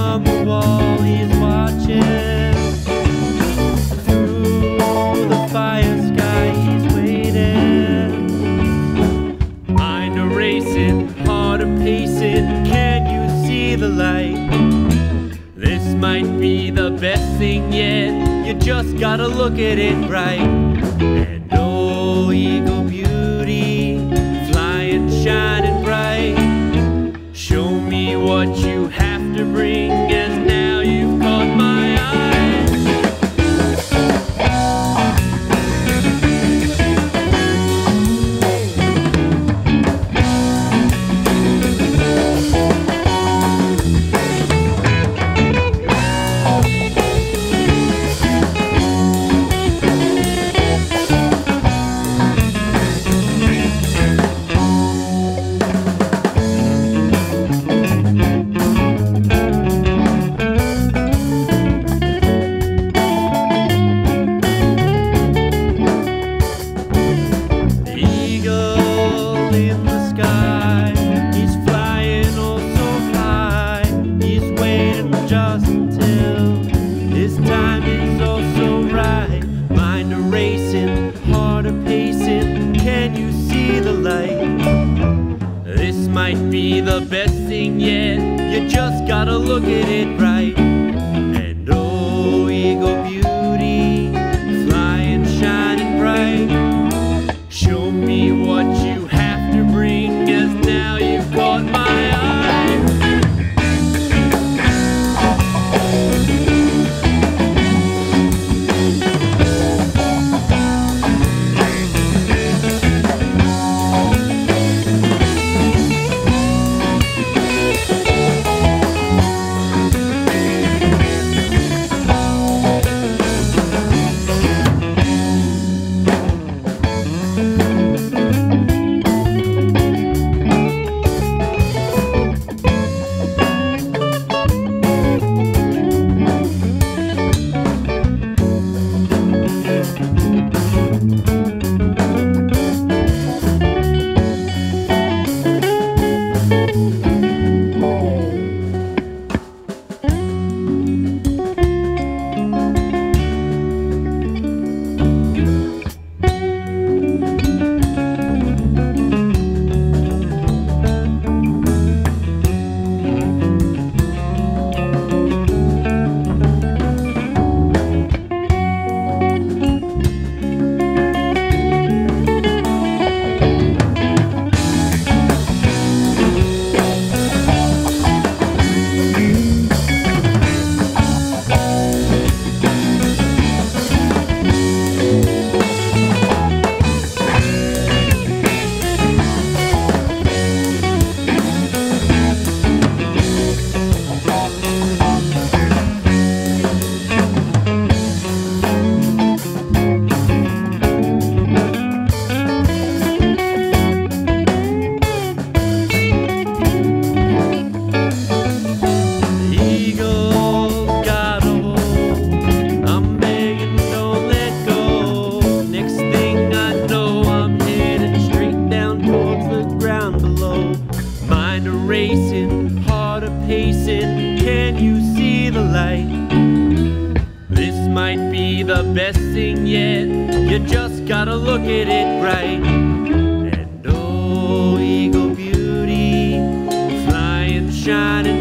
the wall, he's watching. Through the fire sky, he's waiting. Mind a racing, heart a pacing, can you see the light? This might be the best thing yet, you just gotta look at it right. And oh, eagle. be the best thing yet. You just gotta look at it right. the best thing yet. You just gotta look at it right. And oh, eagle beauty, flying, shining.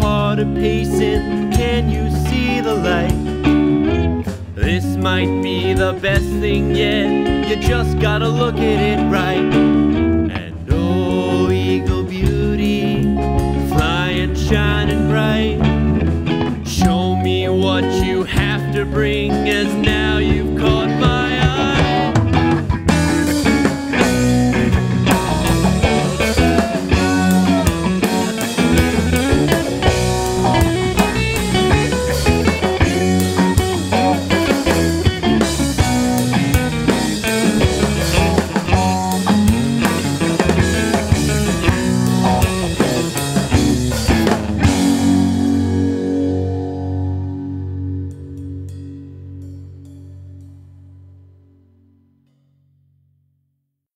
Heart a pacing. Can you see the light? This might be the best thing yet. You just gotta look at it right. And oh, Eagle Beauty, flying, shining bright. Show me what you have to bring as now.